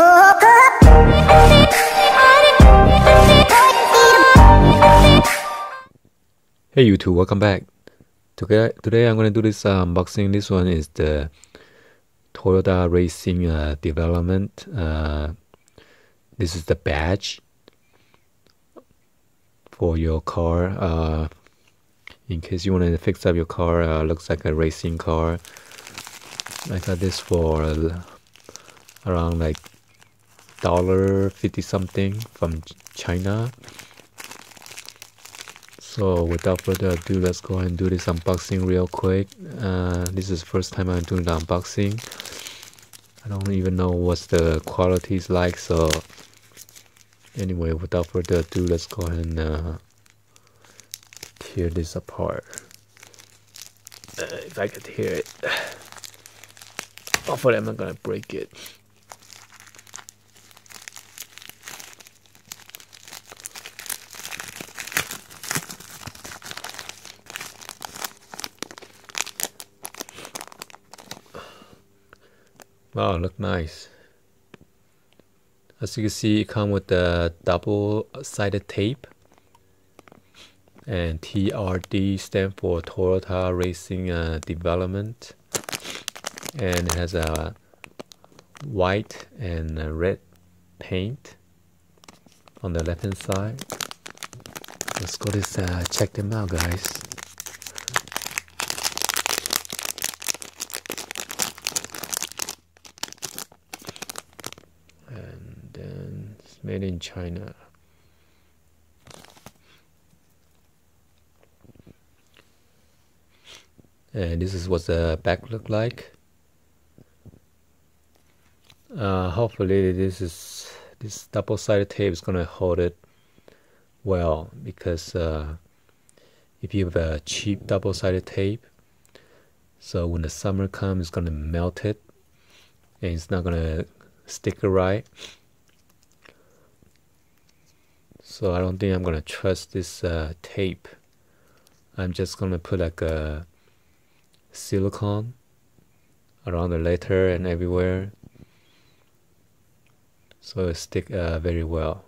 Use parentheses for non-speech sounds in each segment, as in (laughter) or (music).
Hey YouTube, welcome back. Today, today I'm gonna do this uh, unboxing. This one is the Toyota Racing uh, development. Uh, this is the badge for your car. Uh, in case you want to fix up your car, uh, looks like a racing car. I got this for around like dollar fifty something from China. So without further ado, let's go ahead and do this unboxing real quick. Uh, this is first time I'm doing the unboxing. I don't even know what the quality is like. So anyway, without further ado, let's go ahead and uh, tear this apart. Uh, if I could hear it. (sighs) Hopefully I'm not gonna break it. Wow, look nice. As you can see, it comes with the double-sided tape. And TRD stand for Toyota Racing uh, Development. And it has a white and a red paint on the left hand side. Let's go this uh, check them out guys. Made in China. And this is what the back look like. Uh, hopefully this is this double-sided tape is gonna hold it well because uh, if you have a cheap double-sided tape so when the summer comes it's gonna melt it and it's not gonna stick right so I don't think I'm gonna trust this uh, tape. I'm just gonna put like a silicone around the letter and everywhere. So it stick uh, very well.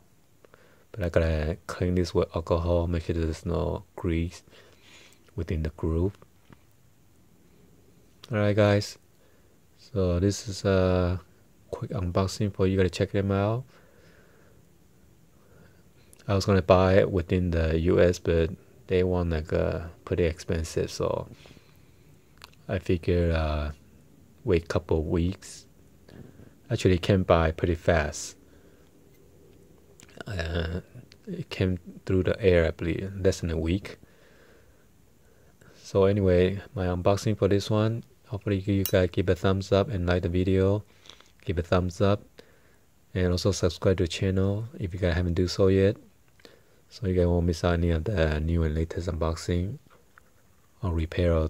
But I gotta clean this with alcohol make sure there's no grease within the groove. Alright guys. So this is a quick unboxing for you. Gotta check them out I was gonna buy it within the US, but they want like uh, pretty expensive, so I figured uh, wait a couple weeks. Actually, it came by pretty fast. Uh, it came through the air, I believe, less than a week. So anyway, my unboxing for this one. Hopefully you guys give a thumbs up and like the video. Give a thumbs up. And also subscribe to the channel if you guys haven't do so yet so you guys won't miss out any of the new and latest unboxing or repair or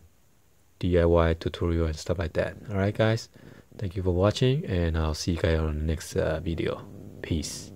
DIY tutorial and stuff like that. Alright guys, thank you for watching and I'll see you guys on the next uh, video. Peace.